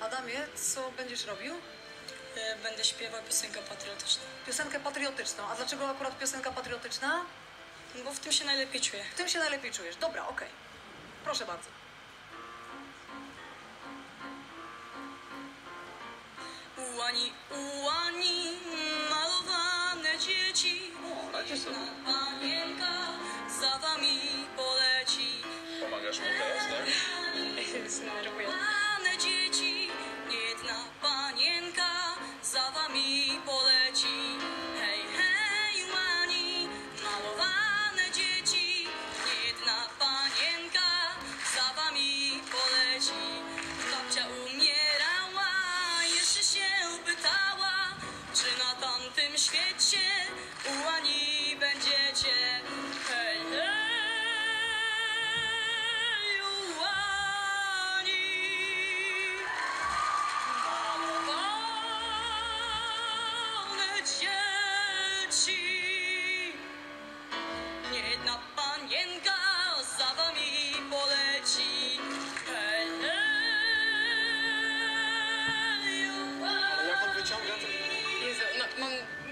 Adamie, co będziesz robił? E, Będę śpiewał piosenkę patriotyczną, Piosenkę patriotyczną. A dlaczego akurat piosenka patriotyczna? bo w tym się najlepiej czuję. W tym się najlepiej czujesz. Dobra, okej. Proszę bardzo. Ułani, ułani, malowane dzieci. Jedna panienka tamtym świecie ułani będziecie. Hej, hej, ułani. Malowane dzieci. Jedna panienka za wami poleci. Hej, hej. Jezu, no, mam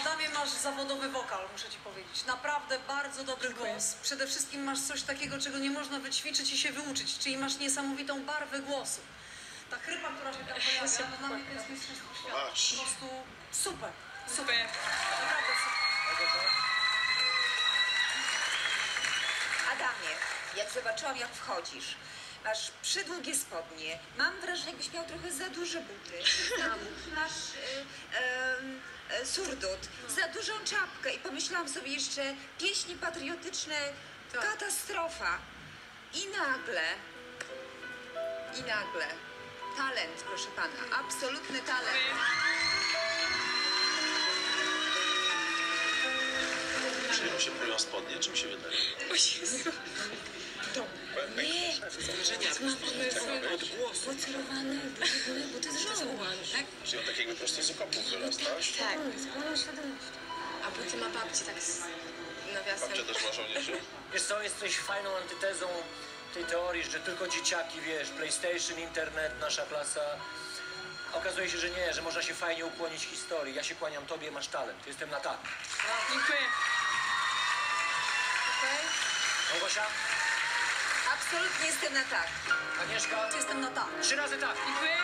Adamie, masz zawodowy wokal, muszę ci powiedzieć. Naprawdę bardzo dobry Dziękuję. głos. Przede wszystkim masz coś takiego, czego nie można wyćwiczyć i się wyuczyć, czyli masz niesamowitą barwę głosu. Ta chrypa, która się tam pojawia, no dla mnie to jest mistrzostwo świata. Po prostu super, super. Super. Naprawdę super. Adamie, jak zobaczyłam, jak wchodzisz, masz przydługie spodnie, mam wrażenie, jakbyś miał trochę za duże buty. Tam, masz y, em, e, surdut, za dużą czapkę i pomyślałam sobie jeszcze pieśni patriotyczne, Tak. katastrofa. I nagle, i nagle, talent, proszę pana, absolutny talent. Czy mu się prują spodnie, czy mi się wydaje? O Jezu. Nie, Od głosu. pocerowane, bo to jest żołąd, tak? Czyli on takiego po prostu z okopów wyrastasz? Tak. A buty ma babci tak z nawiasem. Babcia też ma żołnierzy? Wiesz co, jesteś fajną antytezą tej teorii, że tylko dzieciaki, wiesz, PlayStation, internet, nasza klasa. Okazuje się, że nie, że można się fajnie ukłonić historii. Ja się kłaniam tobie, masz talent. Jestem na tak. Dziękuję. Okej? Małgosia? Absolutnie jestem na tak. Agnieszka? Jestem na tak. Trzy razy tak. Dziękuję.